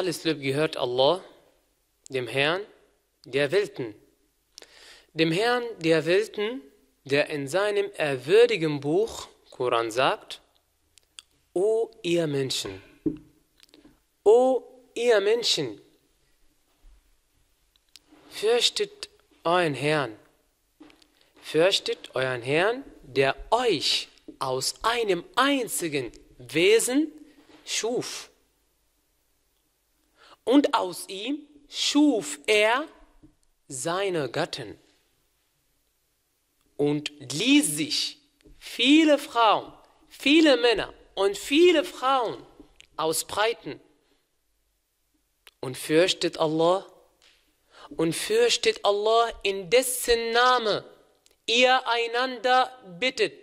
Alles Lob gehört Allah, dem Herrn der Welten. Dem Herrn der Welten, der in seinem ehrwürdigen Buch Koran sagt, O ihr Menschen, O ihr Menschen, fürchtet euren Herrn, fürchtet euren Herrn, der euch aus einem einzigen Wesen schuf. Und aus ihm schuf er seine Gatten und ließ sich viele Frauen, viele Männer und viele Frauen ausbreiten. Und fürchtet Allah und fürchtet Allah, in dessen Name ihr einander bittet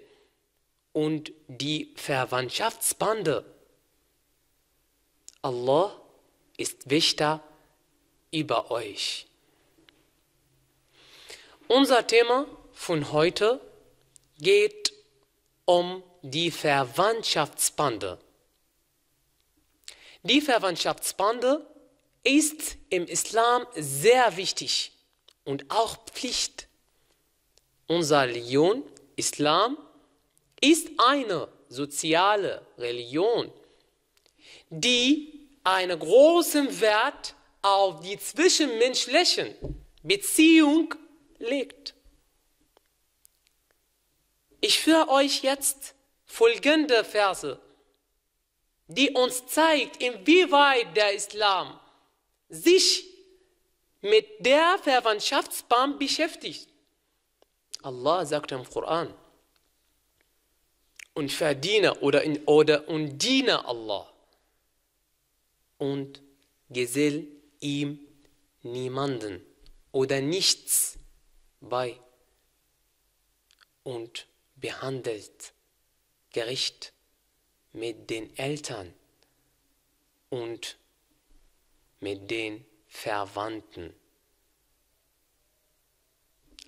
und die Verwandtschaftsbande. Allah ist Wächter über euch. Unser Thema von heute geht um die Verwandtschaftsbande. Die Verwandtschaftsbande ist im Islam sehr wichtig und auch Pflicht. Unser Religion, Islam, ist eine soziale Religion, die einen großen Wert auf die zwischenmenschlichen Beziehung legt. Ich führe euch jetzt folgende Verse, die uns zeigt, inwieweit der Islam sich mit der Verwandtschaftsbahn beschäftigt. Allah sagt im Koran, und verdiene oder, in, oder und diene Allah und gesell ihm niemanden oder nichts bei und behandelt gerecht mit den Eltern und mit den Verwandten.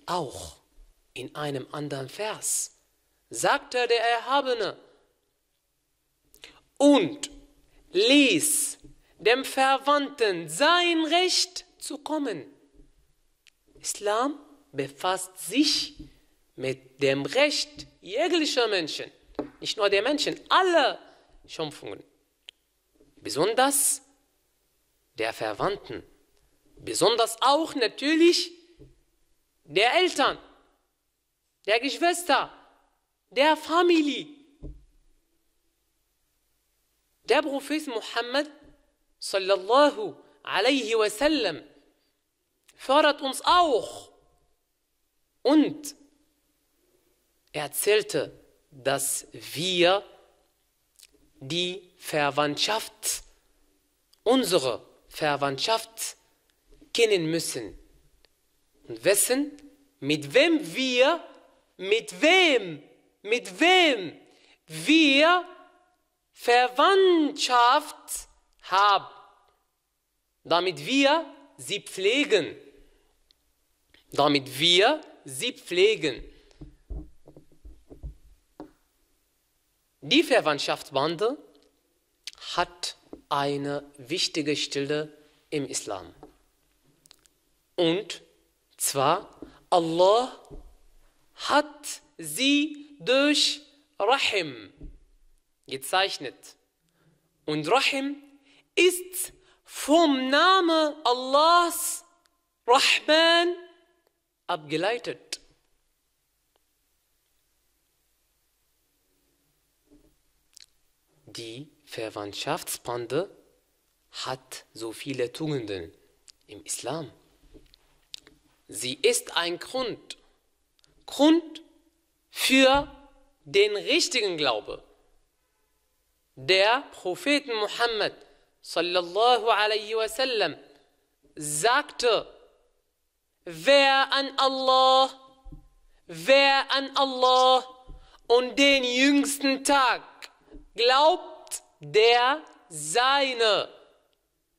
Auch in einem anderen Vers sagte der Erhabene und ließ dem Verwandten sein Recht zu kommen. Islam befasst sich mit dem Recht jeglicher Menschen, nicht nur der Menschen, alle Schöpfungen, besonders der Verwandten, besonders auch natürlich der Eltern, der Geschwister, der Familie. Der Prophet Muhammad sallallahu alaihi wasallam fördert uns auch. Und erzählte, dass wir die Verwandtschaft, unsere Verwandtschaft kennen müssen. Und wissen, mit wem wir, mit wem, mit wem wir Verwandtschaft haben, damit wir sie pflegen, damit wir sie pflegen. Die Verwandtschaftsbande hat eine wichtige Stelle im Islam. Und zwar, Allah hat sie durch Rahim gezeichnet. Und Rahim ist vom Namen Allahs Rahman abgeleitet. Die Verwandtschaftsbande hat so viele Tugenden im Islam. Sie ist ein Grund, Grund für den richtigen Glaube. Der Prophet Muhammad sallallahu alaihi wasallam sagte, wer an Allah, wer an Allah und den jüngsten Tag glaubt, der seine,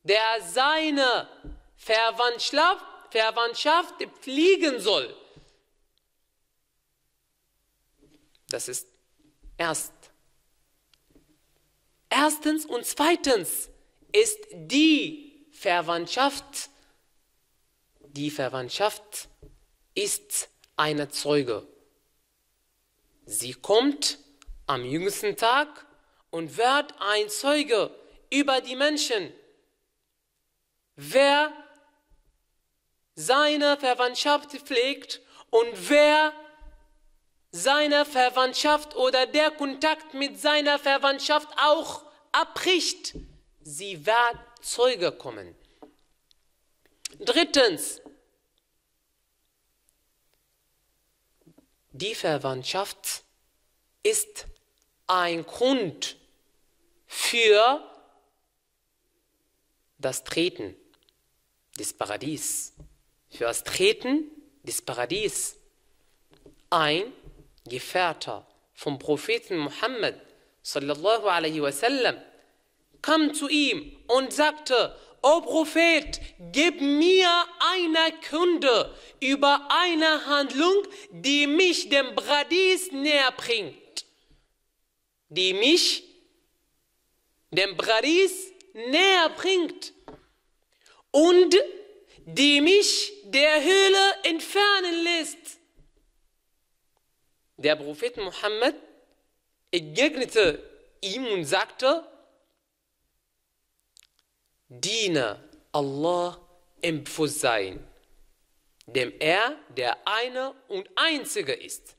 der seine Verwandtschaft, Verwandtschaft pflegen soll. Das ist erst. Erstens und zweitens, ist die Verwandtschaft. Die Verwandtschaft ist eine Zeuge. Sie kommt am jüngsten Tag und wird ein Zeuge über die Menschen. Wer seine Verwandtschaft pflegt und wer seine Verwandtschaft oder der Kontakt mit seiner Verwandtschaft auch abbricht, sie wird Zeuge kommen. Drittens, die Verwandtschaft ist ein Grund für das Treten des Paradies. Für das Treten des Paradies. Ein Gefährter vom Propheten Muhammad sallallahu alaihi wasallam kam zu ihm und sagte, O Prophet, gib mir eine Kunde über eine Handlung, die mich dem Paradies näher bringt. Die mich dem Paradies näher bringt und die mich der Höhle entfernen lässt. Der Prophet Muhammad entgegnete ihm und sagte, diene Allah im Bewusstsein, dem er der eine und einzige ist.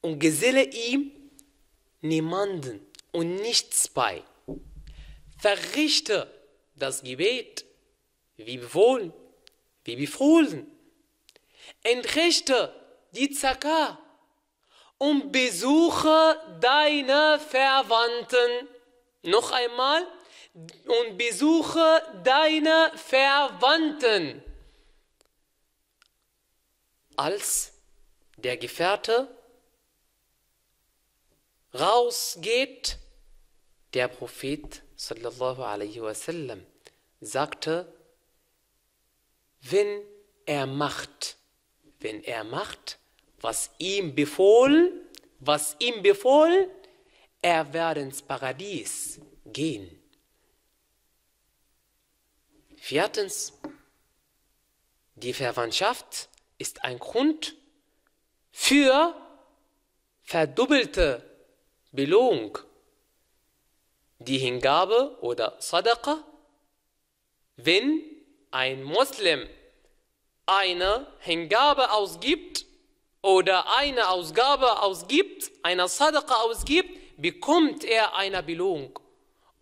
Und geselle ihm niemanden und nichts bei. Verrichte das Gebet wie befohlen, wie befohlen. Entrichte die Zakah und besuche deine Verwandten. Noch einmal, und besuche deine Verwandten. Als der Gefährte rausgeht, der Prophet sallallahu alaihi wasallam sagte, wenn er macht, wenn er macht, was ihm befohlen, was ihm befohlen, er wird ins Paradies gehen. Viertens, die Verwandtschaft ist ein Grund für verdoppelte Belohnung. Die Hingabe oder Sadaqa, wenn ein Muslim eine Hingabe ausgibt oder eine Ausgabe ausgibt, eine Sadaqa ausgibt, bekommt er eine Belohnung.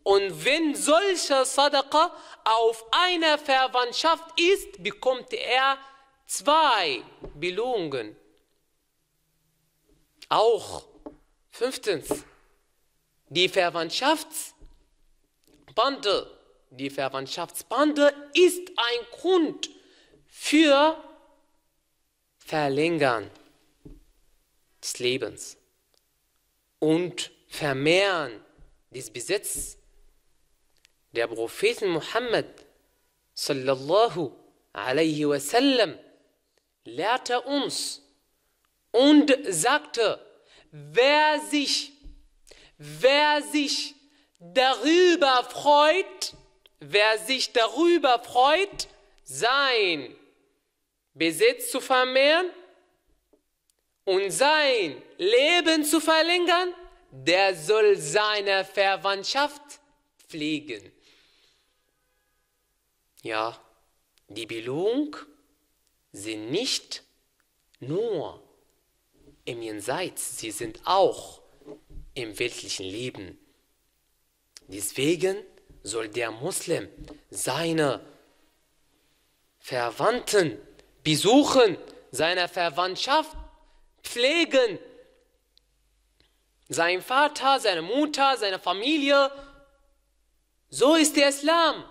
Und wenn solche Sadaqa auf einer Verwandtschaft ist, bekommt er zwei Belohnungen. Auch fünftens, die Verwandtschaftsbande, die Verwandtschaftsbande ist ein Grund für Verlängern des Lebens und Vermehren des Besitzes. Der Prophet Muhammad sallallahu alaihi wasallam lehrte uns und sagte, wer sich, wer sich darüber freut, wer sich darüber freut, sein Besitz zu vermehren und sein Leben zu verlängern, der soll seine Verwandtschaft pflegen. Ja, die Belohnung sind nicht nur im Jenseits, sie sind auch im weltlichen Leben. Deswegen soll der Muslim seine Verwandten besuchen, seine Verwandtschaft pflegen. Sein Vater, seine Mutter, seine Familie. So ist der Islam.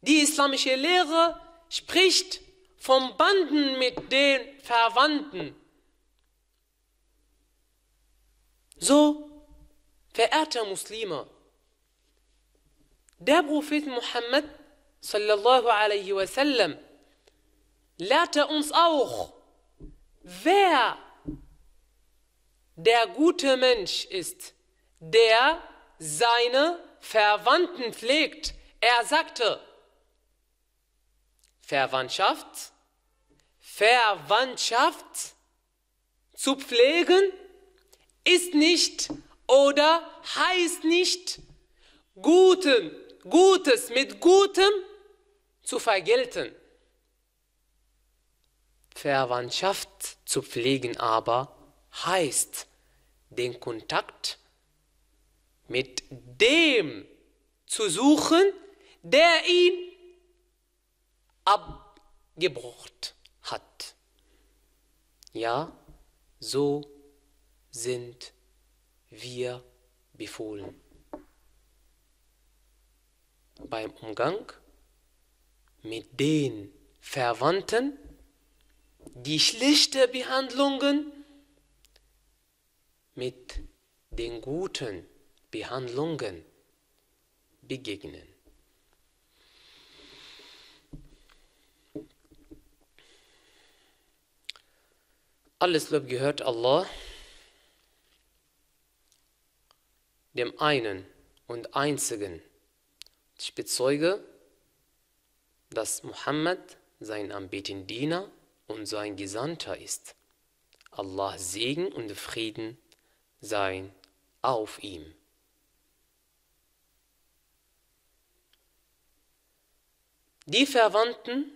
Die islamische Lehre spricht vom Banden mit den Verwandten. So, verehrte Muslime, der Prophet Muhammad sallallahu alaihi wasallam lehrte uns auch, wer der gute Mensch ist, der seine Verwandten pflegt. Er sagte, Verwandtschaft, Verwandtschaft zu pflegen ist nicht oder heißt nicht Guten, Gutes mit Gutem zu vergelten. Verwandtschaft zu pflegen aber heißt den Kontakt mit dem zu suchen, der ihn abgebrochen hat. Ja, so sind wir befohlen. Beim Umgang mit den Verwandten, die schlechte Behandlungen mit den guten Behandlungen begegnen. Alles Lob gehört Allah, dem einen und einzigen. Ich bezeuge, dass Muhammad sein anbetender und sein Gesandter ist. Allah Segen und Frieden sein auf ihm. Die Verwandten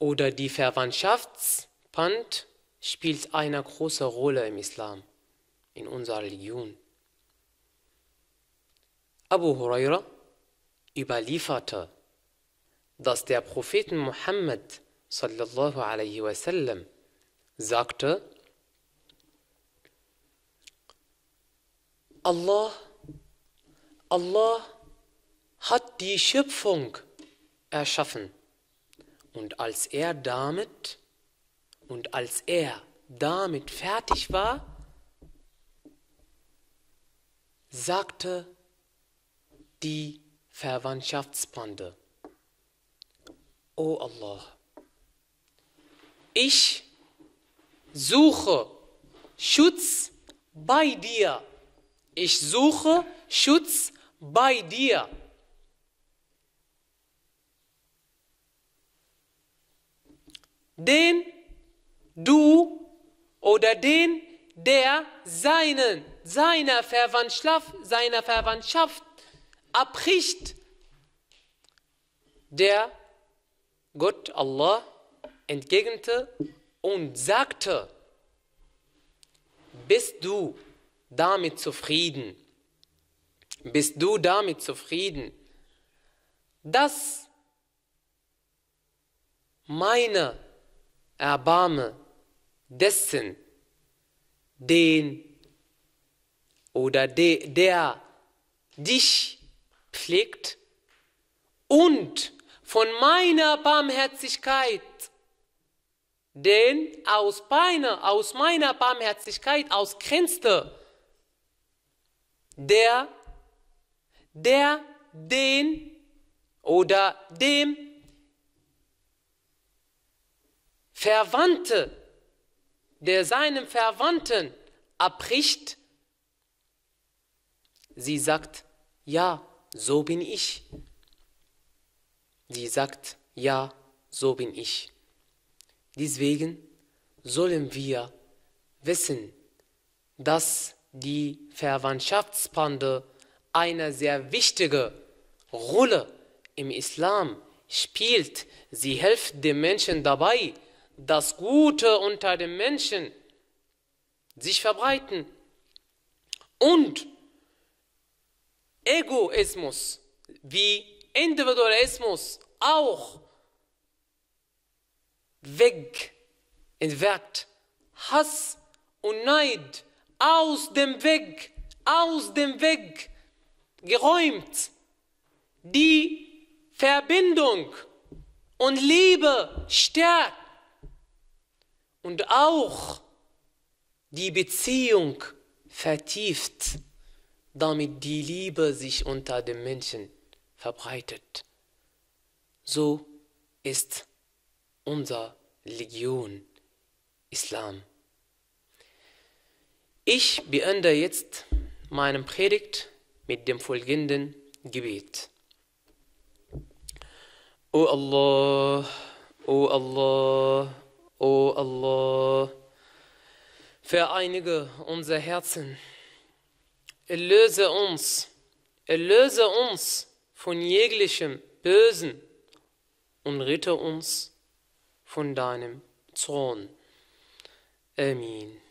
oder die Verwandtschaftsband spielt eine große Rolle im Islam, in unserer Religion. Abu Huraira überlieferte, dass der Prophet Muhammad sallallahu alaihi wasallam sagte, Allah, Allah hat die Schöpfung erschaffen. Und als er damit und als er damit fertig war, sagte die Verwandtschaftsbande, O Allah, ich suche Schutz bei dir. Ich suche Schutz bei dir. Den du oder den, der seinen, seiner Verwandtschaft, seiner Verwandtschaft abbricht, der Gott Allah entgegnete und sagte, bist du damit zufrieden? Bist du damit zufrieden, dass meine erbarme dessen, den oder de, der dich pflegt und von meiner Barmherzigkeit, denn aus meiner, aus meiner Barmherzigkeit ausgrenzte, der, der den oder dem Verwandte, der seinem Verwandten abbricht, sie sagt, ja, so bin ich. Sie sagt, ja, so bin ich. Deswegen sollen wir wissen, dass die Verwandtschaftsbande eine sehr wichtige Rolle im Islam spielt. Sie hilft den Menschen dabei, das Gute unter den Menschen sich verbreiten und Egoismus wie Individualismus auch weg entwirkt. Hass und Neid aus dem Weg, aus dem Weg geräumt. Die Verbindung und Liebe stärkt und auch die Beziehung vertieft, damit die Liebe sich unter den Menschen verbreitet. So ist unsere Religion Islam. Ich beende jetzt meinen Predigt mit dem folgenden Gebet. O Allah, O Allah, O Allah, vereinige unser Herzen, erlöse uns, erlöse uns von jeglichem Bösen und rette uns von deinem Thron. Amen.